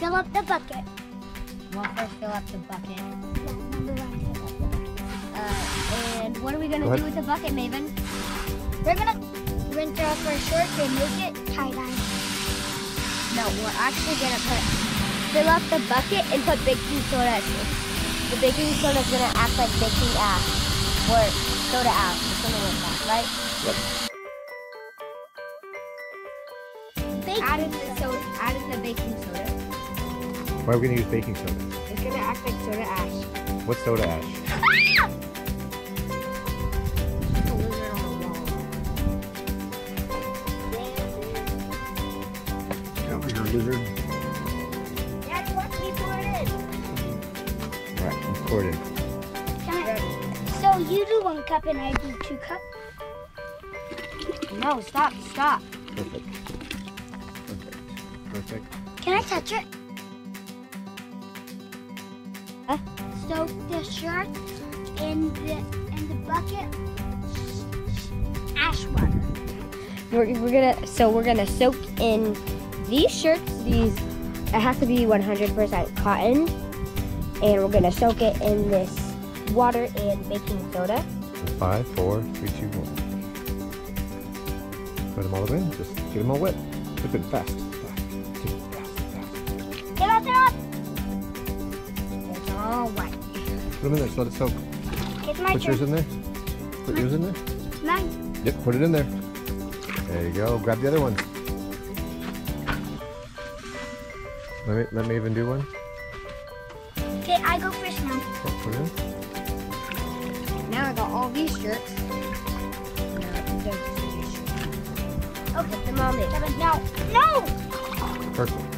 fill up the bucket. We'll first fill up the bucket. Yeah, number one, fill up the bucket. Uh, and what are we gonna Go do with the bucket, Maven? We're gonna rinse off our shorts and make it tie-dye. No, we're actually gonna put fill up the bucket and put baking soda. in it. The baking soda is gonna act like baking ash or soda ash or something like that, right? Baking Add in the soda. soda. Add in the baking soda. Why are we gonna use baking soda? It's gonna act like soda ash. What's soda ash? It's a lizard on the wall. Cover your lizard. Daddy, watch me pour it in. Right, let's pour it in. Can I, so you do one cup and I do two cups? No, stop, stop. Perfect. Perfect. Perfect. Can I touch it? So the shirt and the and the bucket ash water. We're, we're gonna so we're gonna soak in these shirts. These it has to be 100% cotton, and we're gonna soak it in this water and baking soda. Five, four, three, two, one. Put them all in. Just get them all wet. Dip it fast. Put them in there. Just let it soak. It's my Put yours in there. Put yours in there. Mine. Yep, put it in there. There you go. Grab the other one. Let me let me even do one. Okay, I go first now. Oh, put it in. Now I got all these shirts. Now I can these shirts. Okay, put them all in. Seven. No. No.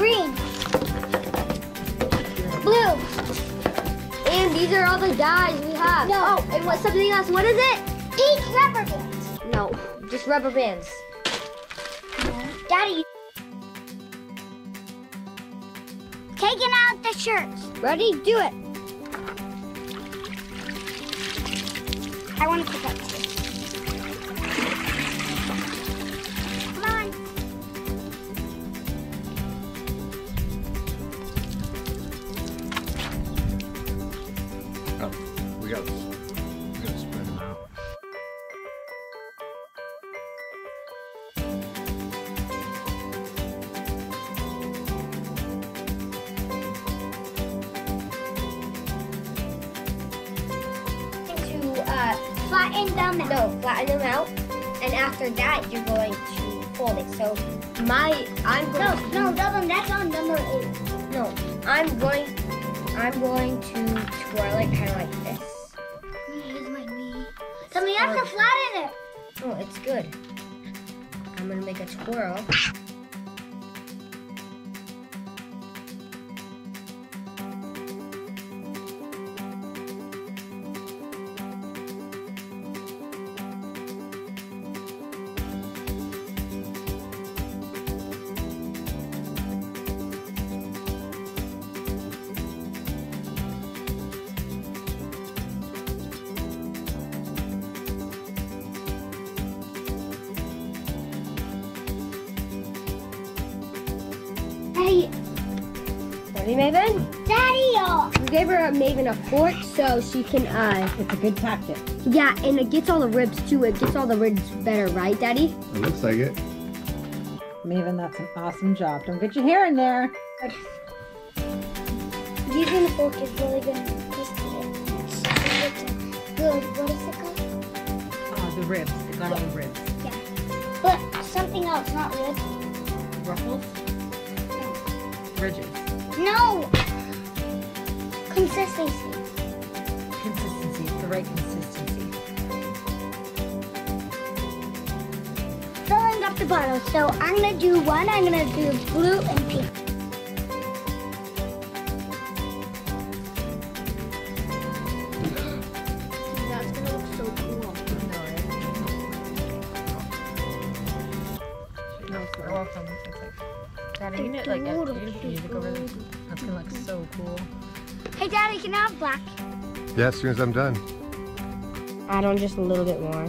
Green. Blue. And these are all the dyes we have. No. Oh, and what something else? What is it? Pink rubber bands. No, just rubber bands. Daddy. Taking out the shirts. Ready? Do it. I want to pick up we got we got to spread them out. To uh, Flatten them out. no, flatten them out, and after that you're going to fold it. So my, I'm No, going. no, Dylan, that's on number eight. no, I'm going. I'm going to twirl it kind of like Have to flatten it. Oh, it's good. I'm gonna make a twirl. Daddy, Ready, Maven? Daddy. We gave her a Maven a fork so she can uh. It's a good tactic. Yeah, and it gets all the ribs too. It gets all the ribs better, right, Daddy? It looks like it. Maven, that's an awesome job. Don't get your hair in there. Using the fork is really good. Just it's good. What is it called? Oh, the ribs. They got all the ribs. Yeah. But something else, not ribs. Ruffles? Ridges. No. Consistency. Consistency. It's the right consistency. Filling up the bottle. So I'm gonna do one. I'm gonna do blue and pink. Yeah, as soon as I'm done. Add on just a little bit more.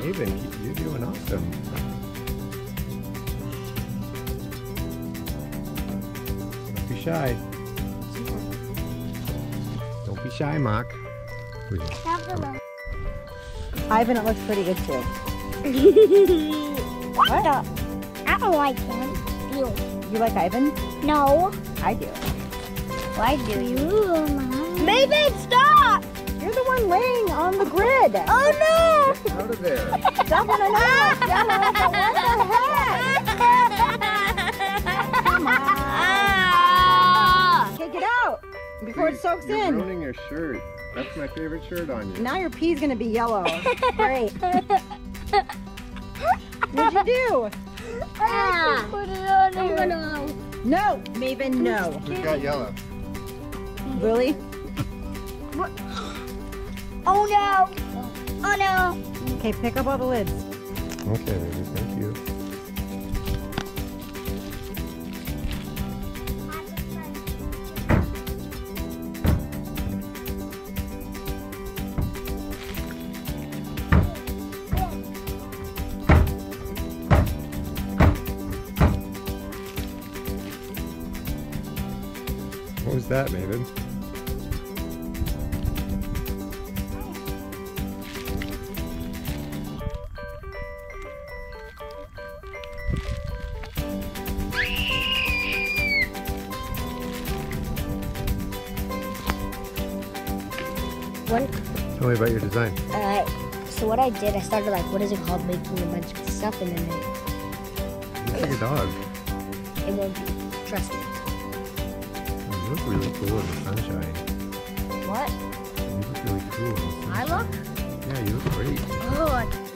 Maven, you're doing awesome. Don't be shy. Don't be shy, Mock. Would you? Have the love. Ivan, it looks pretty good too. What? I don't like him. You. You like Ivan? No. I do. Why do you? Ooh, Mom. Maven, stop! You're the one laying on the grid. Oh no! Get out of there. Stop it, I know. Yellow, but what the heck? Come on. Okay, get out before it soaks You're in. ruining your shirt. That's my favorite shirt on you. Now your pee's gonna be yellow. Great. What'd you do? Ah. Put it on I'm here. gonna. No, Maven, no. Who's got yellow? Really? What? Oh no. Oh no. Okay, pick up all the lids. Okay, baby, thank you. That, Maven? One, Tell me about your design. uh, so what I did, I started like, what is it called, making a bunch of stuff, and then it, Looks like a dog. it won't be. Trust me. Look really cool in the sunshine. What? You look really cool in the sunshine. I look? Yeah, you look great. Oh,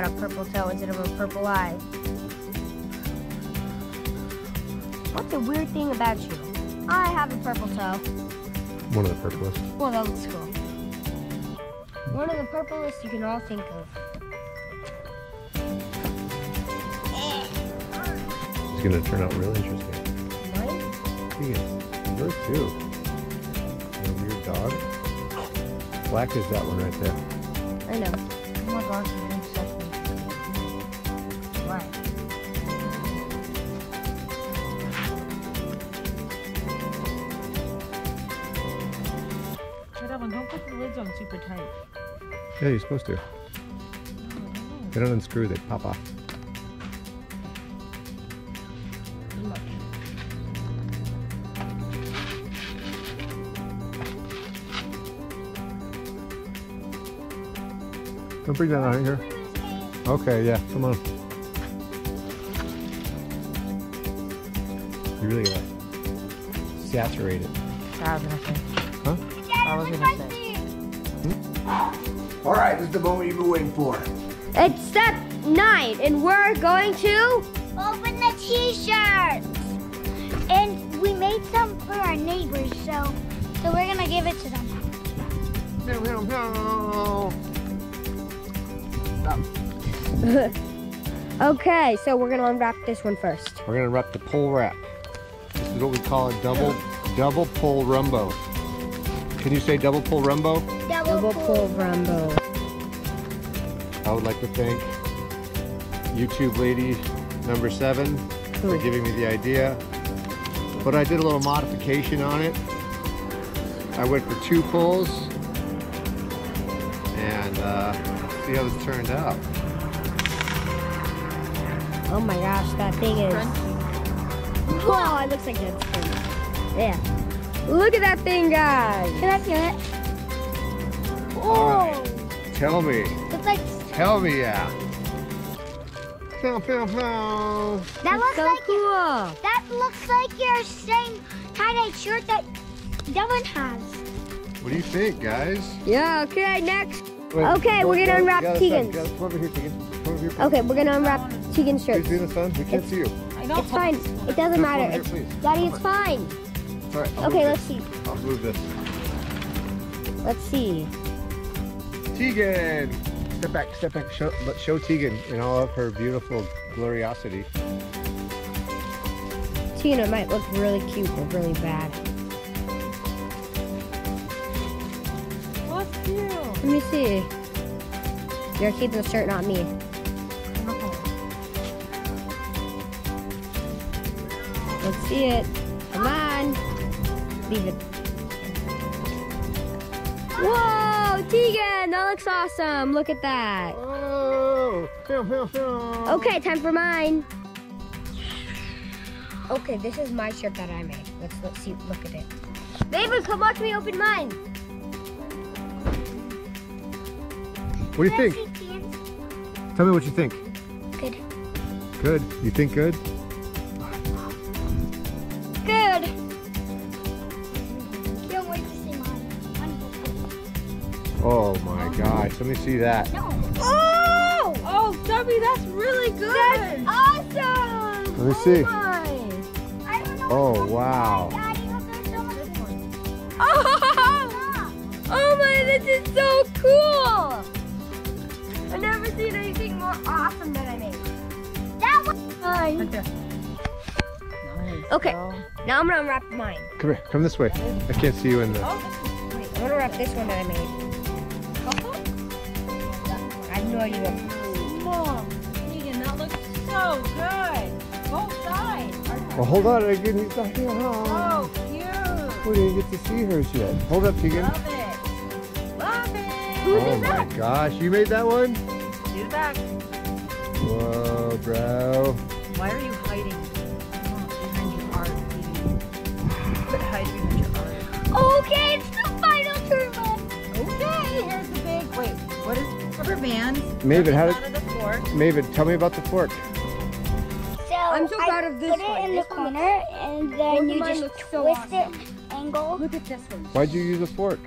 got a purple toe instead of a purple eye. What's the weird thing about you? I have a purple toe. One of the purplest. Well, that looks cool. One of the purplest you can all think of. It's gonna turn out really interesting. Mine? Yes, yours too. A weird dog. Black is that one right there. I know. Oh my gosh, Yeah, you're supposed to. They don't unscrew, they pop off. Don't bring that out here. Okay, yeah, come on. You really gotta saturate it. I was gonna say. Huh? I was gonna say. Hmm? All right, this is the moment you've been waiting for. It's step nine, and we're going to. Open the t-shirts. And we made some for our neighbors, so so we're gonna give it to them. Okay, so we're gonna unwrap this one first. We're gonna wrap the pull wrap. This is what we call a double double pull rumbo. Can you say double pull rumbo? Double pull rumbo. I would like to thank YouTube lady number seven for giving me the idea. But I did a little modification on it. I went for two pulls and uh, see how this turned out. Oh my gosh, that thing is. Whoa, it looks like it's. Yeah. Look at that thing, guys. Can I feel it? Oh, right. Tell me, it's like Hell yeah. Pew, pew, pew. That looks so like cool. that looks like your same tie-dye shirt that Dylan has. What do you think, guys? Yeah, okay, next. Wait, Okay, we're gonna unwrap. Tegan's. Go- Come over here, Tegan. Come over here. please. Okay, we're gonna unwrap Tegan's shirt. Please be in the sun. We can't It's- see you. It's fine. It doesn't matter. here, It's. Daddy, it's fine. It's all right. I'll Okay, let's this. see. I'll move this. Let's see. Tegan! Step back, step back. Show, let- show Tegan in all of her beautiful gloriosity. Tina might look really cute or really bad. What's cute? Let me see. You're keeping the shirt, not me. Uh-huh. Let's see it. Come. Leave it. Whoa, Tegan, that looks awesome. Look at that. Oh! Pew, pew, pew. Okay, time for mine. Okay, this is my shirt that I made. Let's let's see. Look at it. David, come watch me open mine. What do you think? Tell me what you think. Good. Good. You think good? Gosh. Let me see that. No. Oh! Oh, Debbie, that's really good. That's awesome. Let me see. Oh I don't know. Oh, wow. inside. Daddy, look, there's so much Oh, oh my, this is so cool. I've never seen anything more awesome than I made. That was Fine. Right there. Nice. Okay. girl. Now I'm gonna unwrap mine. Come here. Come this way. I can't see you in the. Oh, Wait, I'm gonna wrap this one that I made. I have no idea what. Mom, Tegan, that looks so good. Both sides. Well, hold on. I didn't. Oh, Oh, cute. we didn't get to see hers yet. Hold up, Tegan. Love it. Love it. Oh my gosh. You made that one? Do the back. Whoa, bro. Why are you hiding behind your art, Tegan? Quit hiding behind your art. okay. Is? Maven, how Out did. of the fork. Maven, tell me about the fork. So I'm so I proud of this put it one. in This the one corner, and then you just look so twist awesome. it, angle. Look at this one. Why'd you use a fork?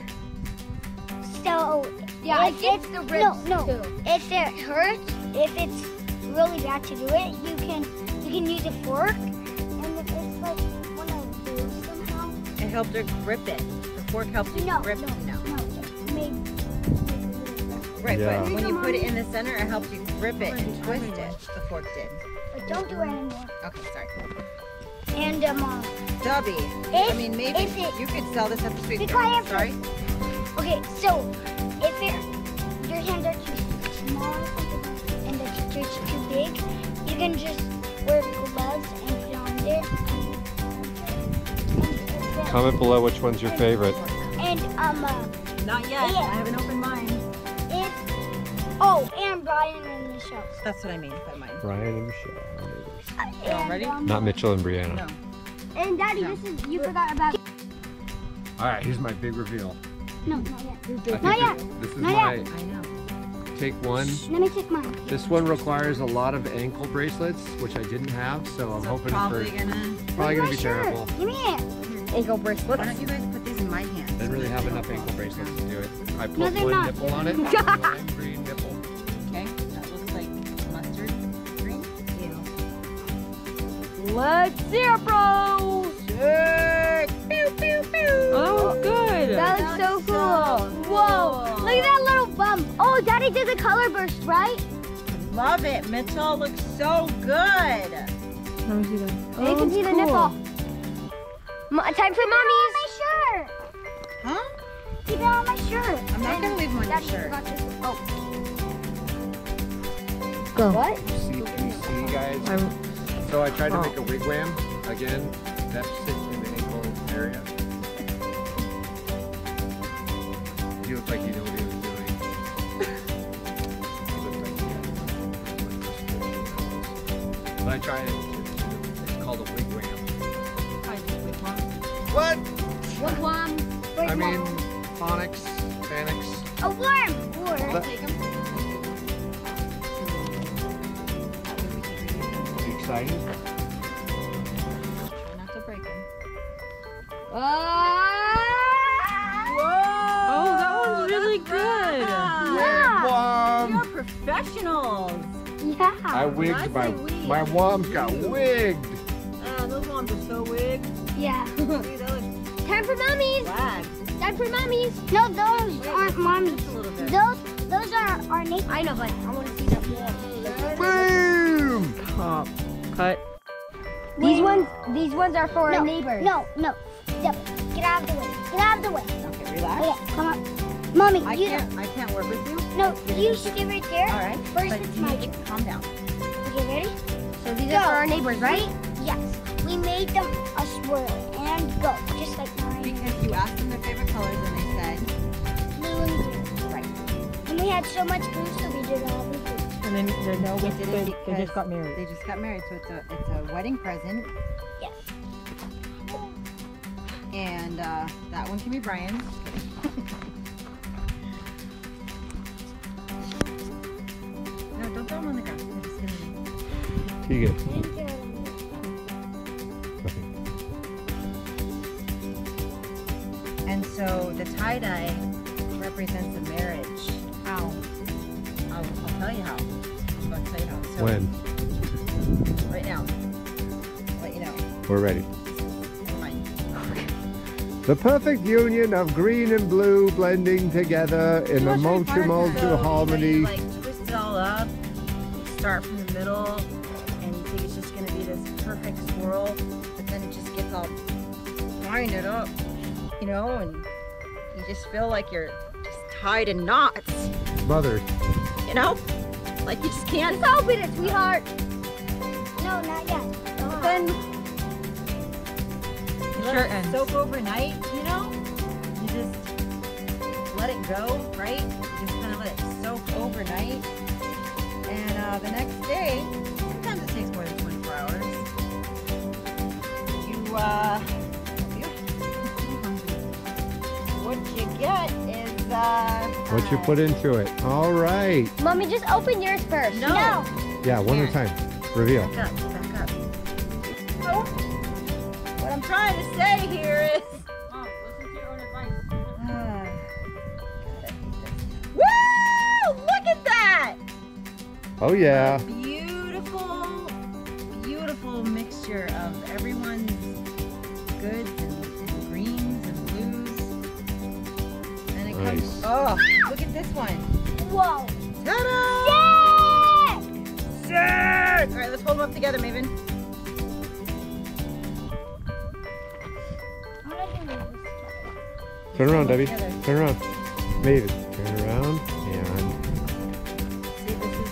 So Yeah, I if think it's the no, ribs no. too. If it hurts, if it's really bad to do it, you can you can use a fork, and if it's like one of those somehow. It helped her grip it. The fork helped you No, grip no, it. No. no. It made Right, Yeah. but when you put it in the center, it helps you grip it and twist it. The fork did. but don't do it anymore. Okay, sorry. And um, uh, Dubby. I mean, maybe if it- you could sell this at the street Be fair. quiet, Sorry. okay, so if it, your hands are too small and the teacher's too big, you can just wear gloves and put on there. Comment below which one's your favorite. and um, uh, Not yet. Yeah. I haven't opened mine. if oh, and Brian and Michelle. That's what I mean by mine. Ryan and Michelle. our neighbors. And, ready? um, Not Mitchell and Brianna. No. And Daddy, No. this is you forgot about. All right, here's my big reveal. No, not yet. Not yet. that This is Not my I know. take one. Let me take mine. This one requires a lot of ankle bracelets, which I didn't have, so I'm So hoping probably for gonna. probably gonna be shirt. terrible. Give me it. Ankle bracelets. Why don't you guys put these in my hands? I didn't really have enough ankle bracelets to do it. I put they're one not. nipple on it. one green nipple. Let's see it, bro. Oh, good. That looks so cool. Whoa! Look at that little bump. Oh, Daddy did the color burst, right? Love it. Mitchell looks so good. you can see the nipple. Mo- time for On mommy's. my shirt. Huh? Keep it on my shirt. I'm not gonna leave my on your Daddy shirt. Oh, Go. what? See, you see, guys? So I tried to make a wigwam. Again, that sits in the ankle area. He looked like he knew what he was doing. But I tried it. It's called a wigwam. What? One? I mean, phonics, phonics. A worm. Worm. Exciting. Try not to break them. Oh, that one's really good. Yeah, Wham! You're professionals. Yeah. I wigged I my say we. my worms got wigged. Ah, those ones are so wigged. Yeah. See, that looks Time for mommies. flag. Time for mommies. No, those aren't mommies. Just a bit. Those, those are our neighbors. I know, but I want to see that wall. Boom! Top. Cut. These ones, these ones are for no, our neighbors. No, no. Step. Get out of the way. Get out of the way. Okay, relax. Oh, okay, come on. Mommy, I you can't. I can't work with you. no, you should stay right there. All right. First, but it's you my need to calm down. Okay, ready? So these Go. are for our neighbors, right? Yes. We made them a swirl and go, just like mine. Because you asked them their favorite colors and they said Blue and green. right. And we had so much glue, so we did all the glue. And then they no, We did they, they just got married. They just got married, so it's a it's a wedding present. Yes. And uh, that one can be Brian's. no, don't throw them on the ground. They're just gonna- Keegan. And get And so the tie dye represents a marriage. How? I'll, I'll tell you how. When? Right now. I'll let you know. We're ready. The perfect union of green and blue blending together in a Too much hard to multi-multi harmony. Like twist it all up. Start from the middle, and you think it's just gonna be this perfect swirl, but then it just gets all winded up, you know, and you just feel like you're just tied in knots, Mother, you know, like you just can't. Just open it, sweetheart. No, not yet. But then you let Sure it soak overnight, you know. You just let it go, right? You just kind of let it soak overnight, and uh, the next day, sometimes it takes more than 24 hours. You uh, what you put into it. All right. Mommy, just open yours first. No. No. Yeah, one at a time. Reveal. Back up, back up. So, what I'm trying to say here is. Ah, Woo! Look at that! Oh yeah. Nice. Oh, look at this one. Whoa. Ta-da! Sick! Sick! All right, let's hold them up together, Maven. What am I gonna do this? Turn around, Debbie. Together. Turn around. Maven. Turn around and See, this is